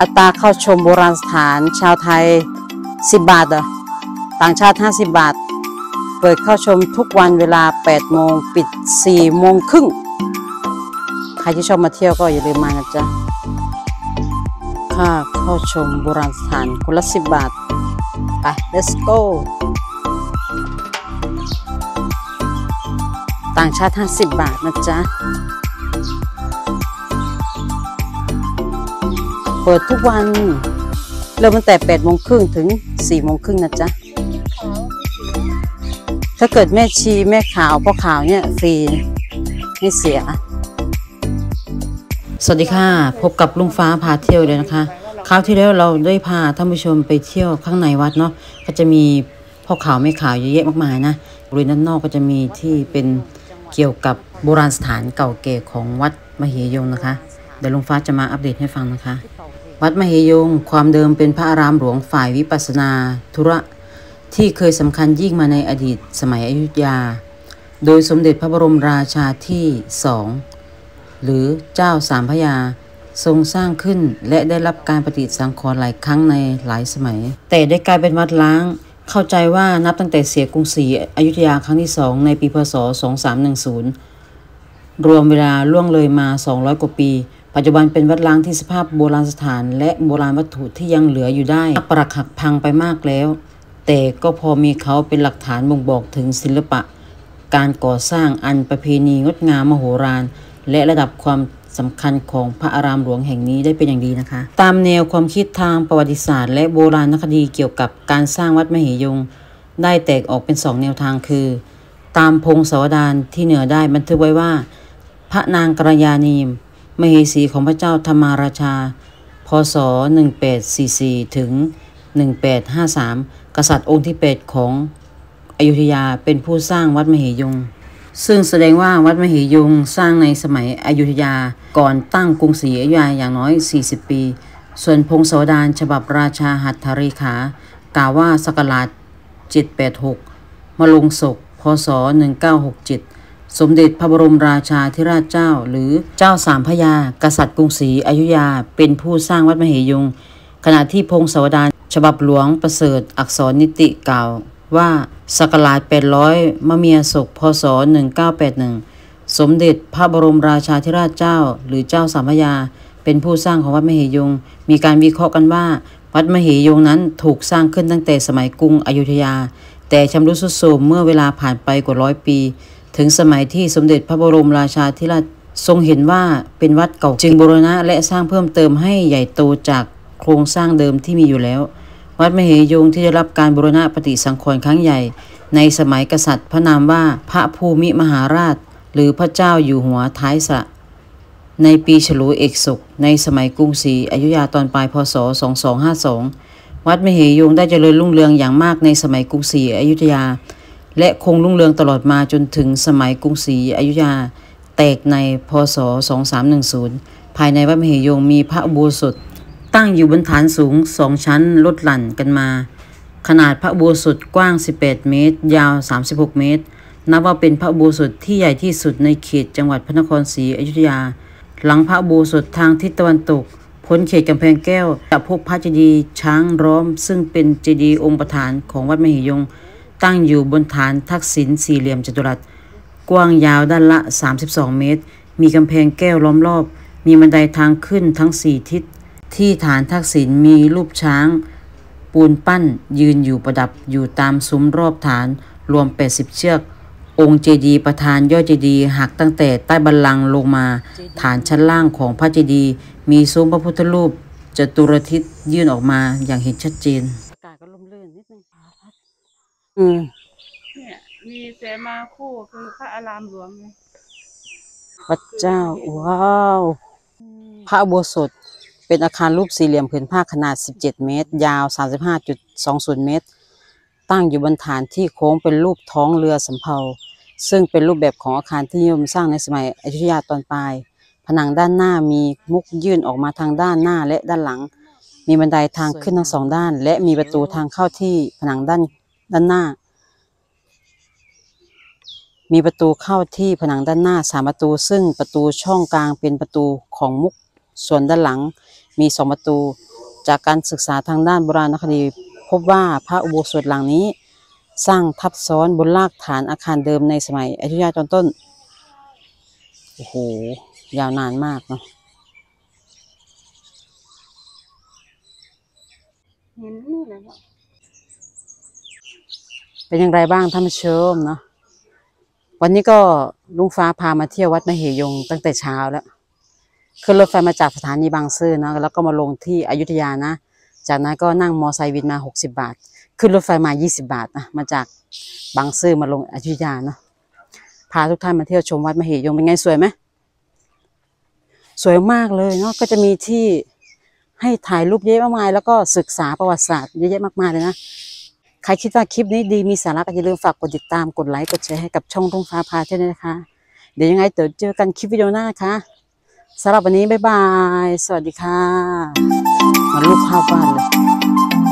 อัตราเข้าชมโบราณสถานชาวไทย 10 บาทเหรอต่างชาติ 50 บาท เปิดเข้าชมทุกวันเวลา 8 โมง ปิด 4 โมงครึ่ง ใครที่ชอบมาเที่ยวก็อย่าลืมมานะจ๊ะ ค่าเข้าชมโบราณสถานคนละ 10 บาท ไป let's go ต่างชาติ 50 บาทนะจ๊ะ ปิดทุกวัน เริ่มตั้งแต่8โมงครึ่งถึง4โมงครึ่งนะจ๊ะ ถ้าเกิดแม่ชีแม่ขาวพ่อขาวเนี่ยฟรีไม่เสีย สวัสดีค่ะ พบกับลุงฟ้าพาเที่ยวเลยนะคะ คราวที่แล้วเราได้พาท่านผู้ชมไปเที่ยวข้างในวัดเนาะ ก็จะมีพ่อขาวแม่ขาวเยอะแยะมากมายนะ บริเวณด้านนอกก็จะมีที่เป็นเกี่ยวกับโบราณสถานเก่าแก่ของวัดมเหยงนะคะ เดี๋ยวลุงฟ้าจะมาอัปเดตให้ฟังนะคะ วัดมเหยงความเดิมเป็นพระอารามหลวงฝ่ายวิปัสนา ธุระ ที่เคยสำคัญยิ่งมาในอดีตสมัยอยุธยา โดยสมเด็จพระบรมราชาที่สองหรือเจ้าสามพยา ทรงสร้างขึ้นและได้รับการปฏิสังขรณ์หลายครั้งในหลายสมัย แต่ได้กลายเป็นวัดล้าง เข้าใจว่านับตั้งแต่เสียกรุงศรีอยุธยาครั้งที่สองในปีพศ 2310 รวมเวลาล่วงเลยมา 200 กว่าปี ปัจจุบันเป็นวัดล้างที่สภาพโบราณสถาน และโบราณวัตถุที่ยังเหลืออยู่ได้ปรักหักพังไปมากแล้ว แต่ก็พอมีเขาเป็นหลักฐานบ่งบอกถึงศิลปะ การก่อสร้างอันประเพณีงดงามมโหฬารและระดับความสำคัญของพระอารามหลวงแห่งนี้ได้เป็นอย่างดีนะคะ ตามแนวความคิดทางประวัติศาสตร์ และโบราณคดีเกี่ยวกับการสร้างวัดมเหยง ได้แตกออกเป็นสองแนวทางคือ ตามพงศาวดารที่เหนือได้บันทึกไว้ว่า พระนางกรยานีม มเหสีของพระเจ้าธรรมาราชา พศ 1844 ถึง 1853 กษัตริย์องค์ที่ 8 ของอยุธยาเป็นผู้สร้างวัดมเหยง ซึ่งแสดงว่าวัดมเหยงสร้างในสมัยอยุธยาก่อนตั้งกรุงศรีอยุธยาอย่างน้อย 40 ปี ส่วนพงศาวดารฉบับราชาหัตถรีขากล่าวว่าสกราช786 มาลงศก พศ 1967 สมเด็จพระบรมราชาธิราชเจ้า หรือเจ้าสามพระยา กษัตริย์กรุงศรีอยุธยา เป็นผู้สร้างวัดมเหยง ขณะที่พงศาวดารฉบับหลวงประเสริฐอักษรนิติกล่าวว่าสกราช800มะเมียศกพศ 1981 สมเด็จพระบรมราชาธิราชเจ้า หรือเจ้าสามพระยา เป็นผู้สร้างของวัดมเหยง มีการวิเคราะห์กันว่า วัดมเหยงนั้นถูกสร้างขึ้นตั้งแต่สมัยกรุงอยุธยา แต่ชำรุดทรุดโทรมเมื่อเวลาผ่านไปกว่าร้อยปี ถึงสมัยที่สมเด็จพระบรมราชาธิราชทรงเห็นว่าเป็นวัดเก่าจึงบูรณะและสร้างเพิ่มเติมให้ใหญ่โตจากโครงสร้างเดิมที่มีอยู่แล้ว วัดมเหยงที่ได้รับการบูรณะปฏิสังขรณ์ครั้งใหญ่ ในสมัยกษัตริย์พระนามว่าพระภูมิมหาราช หรือพระเจ้าอยู่หัวท้ายสระ ในปีฉลูเอกศกในสมัยกรุงศรีอยุธยาตอนปลายพศ 2252 วัดมเหยงได้เจริญรุ่งเรืองอย่างมากในสมัยกรุงศรีอยุธยา และคงรุ่งเรืองตลอดมาจนถึงสมัยกรุงศรีอยุธยา แตกในพศ 2310 ภายในวัดมเหยงมีพระอุโบสถ ตั้งอยู่บนฐานสูงสองชั้นลดหลั่นกันมา ขนาดพระอุโบสถกว้าง 18 เมตร ยาว 36 เมตร นับว่าเป็นพระอุโบสถที่ใหญ่ที่สุดในเขตจังหวัดพระนครศรีอยุธยา หลังพระอุโบสถทางทิศตะวันตกพ้นเขตกำแพงแก้วจะพบพระเจดีย์ช้างร้อม ซึ่งเป็นเจดีย์องค์ประธานของวัดมเหยง ตั้งอยู่บนฐานทักษิณสี่เหลี่ยมจัตุรัส กว้างยาวด้านละ 32 เมตร มีกำแพงแก้วล้อมรอบ มีบันไดทางขึ้นทั้งสี่ทิศ ที่ฐานทักษิณมีรูปช้าง ปูนปั้นยืนอยู่ประดับอยู่ตามซุ้มรอบฐานรวม 80 เชือก องค์เจดีย์ประธานยอดเจดีย์หักตั้งแต่ใต้บัลลังลงมา ฐานชั้นล่างของพระเจดีย์มีซุ้มพระพุทธรูปจตุรทิศยื่นออกมาอย่างเห็นชัดเจนอากาศก็ล่มลื่นนิดนึง อืมเนี่ย มีเสมาคู่คือพระอารามหลวงไงพระเจ้า ว้าว พระอุโบสถเป็นอาคารรูปสี่เหลี่ยมผืนผ้าขนาด 17 เมตร ยาว 35.20 เมตร ตั้งอยู่บนฐานที่โค้งเป็นรูปท้องเรือสำเภา ซึ่งเป็นรูปแบบของอาคารที่นิยมสร้างในสมัยอยุธยาตอนปลาย ผนังด้านหน้ามีมุกยื่นออกมาทางด้านหน้าและด้านหลัง มีบันไดทางขึ้นทั้งสองด้าน และมีประตูทางเข้าที่ผนังด้าน ด้านหน้า มีประตูเข้าที่ผนังด้านหน้าสามประตู ซึ่งประตูช่องกลางเป็นประตูของมุก ส่วนด้านหลังมีสองประตู จากการศึกษาทางด้านโบราณคดี พบว่าพระอุโบสถหลังนี้ สร้างทับซ้อนบนรากฐานอาคารเดิมในสมัยอยุธยาตอนต้น โอ้โห ยาวนานมากเนาะเห็นนี่เลยเนะ เป็นอย่างไรบ้างท่านผู้ชมเนาะวันนี้ก็ลุงฟ้าพามาเที่ยววัดมเหยงตั้งแต่เช้าแล้วขึ้นรถไฟมาจากสถานีบางซื่อเนาะแล้วก็มาลงที่อยุธยานะ จากนั้นก็นั่งมอไซค์วินมา 60 บาท ขึ้นรถไฟมา 20 บาทนะมาจากบางซื่อมาลงอยุธยาเนาะพาทุกท่านมาเที่ยวชมวัดมเหยงเป็นไงสวยไหมสวยมากเลยเนาะก็จะมีที่ให้ถ่ายรูปเยอะมากมาย แล้วก็ศึกษาประวัติศาสตร์เยอะแยะมากมายเลยนะ ครคิดว่าคลิปนี้ดีมีสาระก็อย่าลืมฝากกดติดตามกดไลค์กดแชร์ให้กับช่องรุ่งฟ้าพาเที่ยวด้นะคะ เดี๋ยวยังไงเดี๋ยวเจอกันคลิปวิดีโอหน้านะคะสำหรับวันนี้บ๊ายบาย สวัสดีค่ะมารูปภาพบ้านเลย